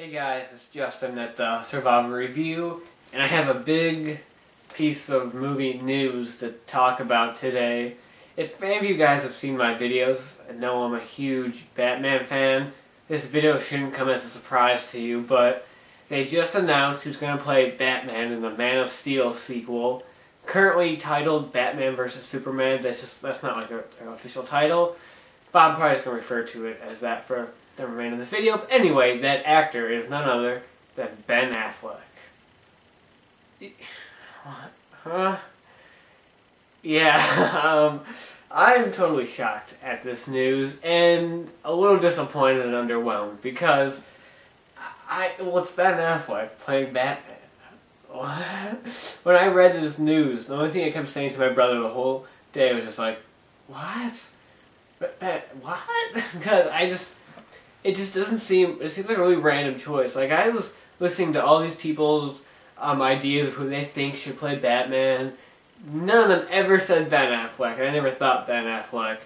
Hey guys, it's Justin at the Survival Review, and I have a big piece of movie news to talk about today. If any of you guys have seen my videos and know I'm a huge Batman fan, this video shouldn't come as a surprise to you, but they just announced who's going to play Batman in the Man of Steel sequel, currently titled Batman vs. Superman. That's just that's not like an official title, but I'm probably going to refer to it as that for the remainder of this video. But anyway, that actor is none other than Ben Affleck. What? Huh? Yeah, um, I'm totally shocked at this news and a little disappointed and underwhelmed because I well, it's Ben Affleck playing Batman. What? When I read this news, the only thing I kept saying to my brother the whole day was just like, "What? But that what?" Because I just it just doesn't seem it seems like a really random choice. Like I was listening to all these people's um, ideas of who they think should play Batman. None of them ever said Ben Affleck, and I never thought Ben Affleck.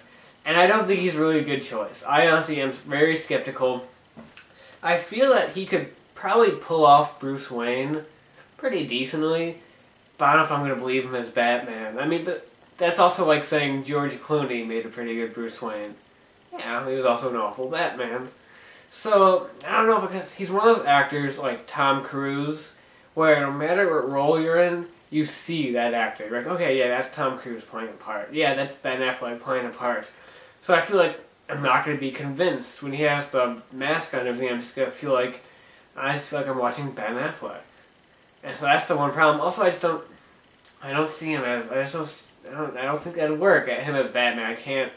And I don't think he's really a good choice. I honestly am very skeptical. I feel that he could probably pull off Bruce Wayne pretty decently, but I don't know if I'm going to believe him as Batman. I mean, but that's also like saying George Clooney made a pretty good Bruce Wayne. Yeah, he was also an awful Batman. So, I don't know, because he's one of those actors like Tom Cruise, where no matter what role you're in, you see that actor. You're like, okay, yeah, that's Tom Cruise playing a part. Yeah, that's Ben Affleck playing a part. So I feel like I'm not going to be convinced when he has the mask on and everything. I'm just going to feel like, I just feel like I'm watching Ben Affleck. And so that's the one problem. Also, I just don't, I don't see him as, I just don't, I don't, I don't think that'd work at him as Batman. I can't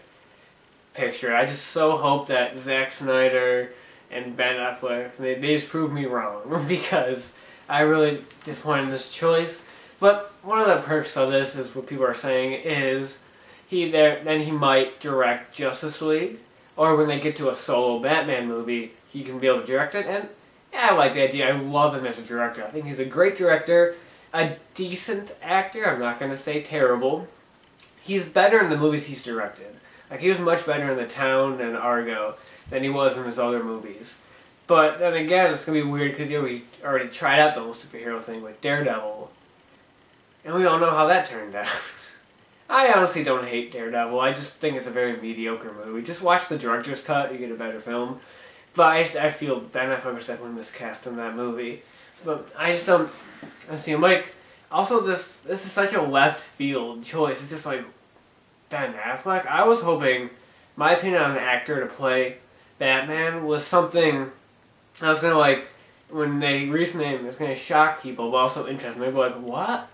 picture it. I just so hope that Zack Snyder and Ben Affleck, they, they just proved me wrong because I really disappointed in this choice. But one of the perks of this is what people are saying is he there then he might direct Justice League, or when they get to a solo Batman movie, he can be able to direct it. And yeah, I like the idea. I love him as a director. I think he's a great director, a decent actor. I'm not gonna say terrible. He's better in the movies he's directed. Like he was much better in The Town and Argo than he was in his other movies. But then again, it's gonna be weird because you know we already tried out the whole superhero thing with Daredevil, and we all know how that turned out. I honestly don't hate Daredevil. I just think it's a very mediocre movie. Just watch the director's cut; you get a better film. But I, I feel Ben Affleck was definitely miscast in that movie. But I just don't. I see. Like, also this this is such a left field choice. It's just like Ben Affleck. I was hoping, my opinion on an actor to play Batman was something I was gonna like when they the name, it's gonna shock people, but also interest me. Like, what?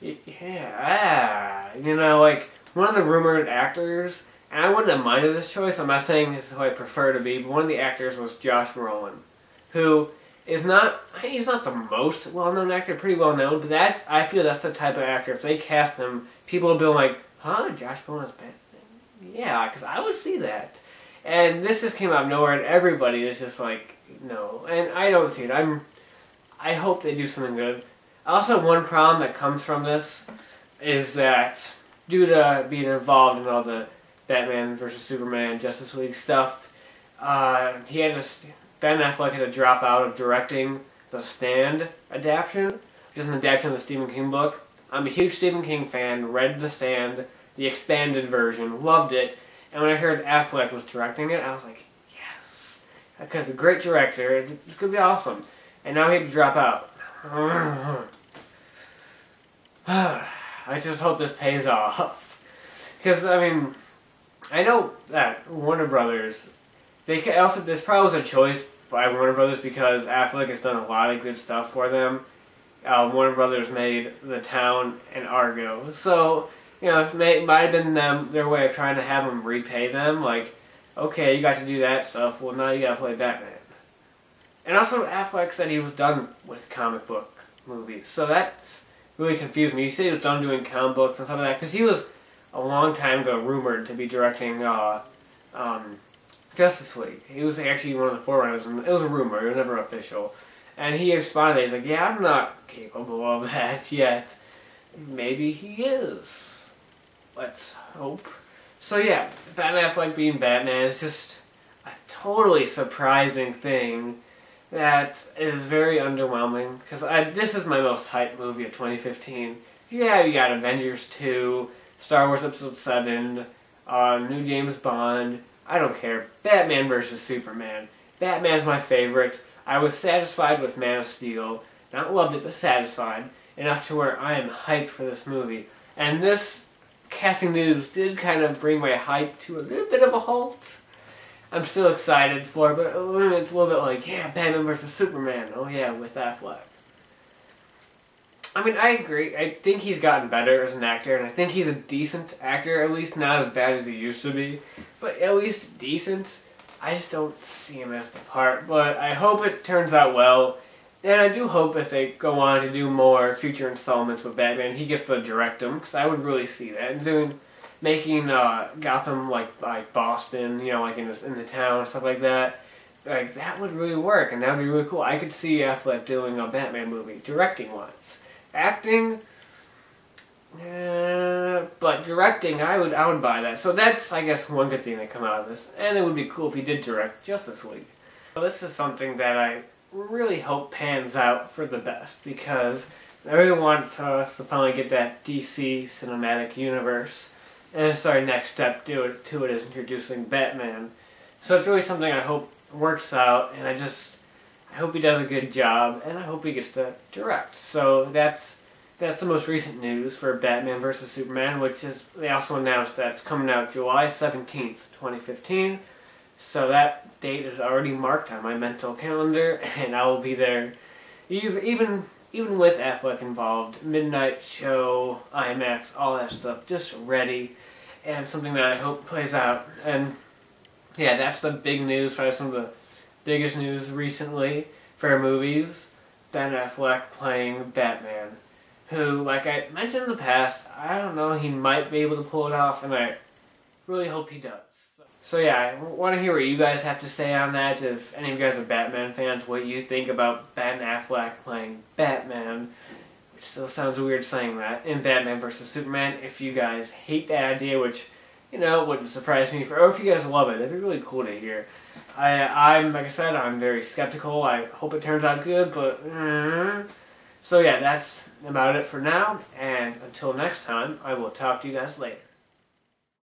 Yeah, you know, like one of the rumored actors, and I wouldn't have minded this choice. I'm not saying this is who I prefer to be, but one of the actors was Josh Brolin, who is not he's not the most well-known actor, pretty well-known, but that's I feel that's the type of actor. If they cast him, people will be like, huh, Josh Brolin's Batman? Yeah, because I would see that. And this just came out of nowhere, and everybody is just like, no. And I don't see it. I'm. I hope they do something good. Also, one problem that comes from this is that due to being involved in all the Batman versus Superman, Justice League stuff, uh, he had to. Ben Affleck had to drop out of directing the Stand adaptation, which is an adaptation of the Stephen King book. I'm a huge Stephen King fan. Read The Stand, the expanded version, loved it and when I heard Affleck was directing it, I was like, yes. Because a great director, it's going to be awesome. And now he had to drop out. I just hope this pays off. Because, I mean, I know that Warner Brothers, they could also, this probably was a choice by Warner Brothers because Affleck has done a lot of good stuff for them. Uh, Warner Brothers made The Town and Argo. So, you know, it might have been them their way of trying to have them repay them. Like, okay, you got to do that stuff. Well, now you got to play Batman. And also, Affleck said he was done with comic book movies, so that's really confused me. He said he was done doing comic books and stuff like that because he was a long time ago rumored to be directing uh, um, Justice League. He was actually one of the forerunners, and it was a rumor. It was never official. And he responded, he's like, "Yeah, I'm not capable of that yet. Maybe he is." Let's hope. So yeah, Batman Affleck being Batman is just a totally surprising thing that is very underwhelming because this is my most hyped movie of 2015. Yeah, you got Avengers 2, Star Wars Episode 7, uh, new James Bond. I don't care. Batman versus Superman. Batman's my favorite. I was satisfied with Man of Steel. Not loved it, but satisfied. Enough to where I am hyped for this movie. And this casting news did kind of bring my hype to a little bit of a halt. I'm still excited for it, but it's a little bit like, yeah, Batman versus Superman. Oh yeah, with Affleck. I mean, I agree. I think he's gotten better as an actor, and I think he's a decent actor, at least not as bad as he used to be, but at least decent. I just don't see him as the part, but I hope it turns out well. And I do hope if they go on to do more future installments with Batman, he gets to direct them, because I would really see that. Doing, making uh, Gotham like like Boston, you know, like in the, in the town and stuff like that, like that would really work, and that would be really cool. I could see Affleck doing a Batman movie, directing wise. Acting, uh, but directing, I would I would buy that. So that's I guess one good thing that come out of this, and it would be cool if he did direct Justice League. So this is something that I really hope pans out for the best because I really want us to finally get that DC cinematic universe. And it's our next step to it, to it is introducing Batman. So it's really something I hope works out, and I just I hope he does a good job, and I hope he gets to direct. So that's that's the most recent news for Batman vs Superman, which is they also announced that it's coming out July seventeenth, twenty fifteen. So that date is already marked on my mental calendar, and I will be there. Even even with Affleck involved, midnight show, IMAX, all that stuff, just ready, and something that I hope plays out. And yeah, that's the big news. Probably some of the biggest news recently for movies. Ben Affleck playing Batman, who, like I mentioned in the past, I don't know, he might be able to pull it off, and I really hope he does. So yeah, I want to hear what you guys have to say on that. If any of you guys are Batman fans, what you think about Ben Affleck playing Batman. Which still sounds weird saying that, in Batman vs. Superman. If you guys hate that idea, which, you know, wouldn't surprise me, for, or if you guys love it, that'd be really cool to hear. I, I'm, like I said, I'm very skeptical. I hope it turns out good, but... Mm, so yeah, that's about it for now, and until next time, I will talk to you guys later.